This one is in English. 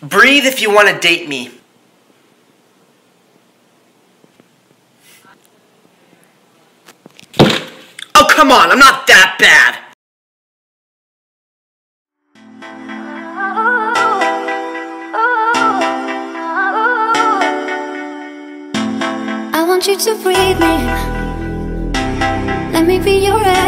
Breathe if you want to date me. Oh, come on, I'm not that bad. I want you to breathe me. Let me be your air.